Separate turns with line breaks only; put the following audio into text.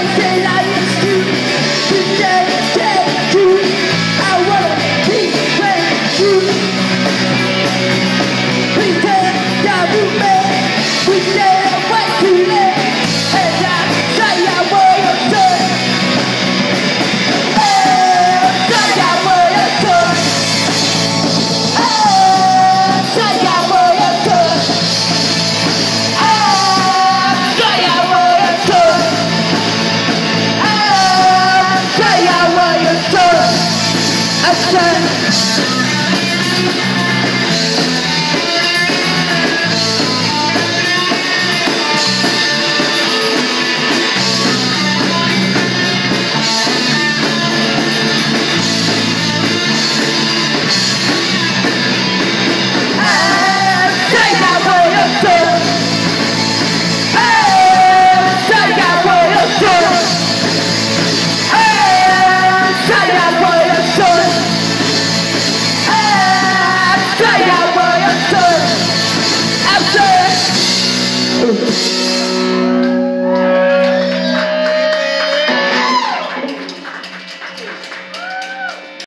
I feel Essence.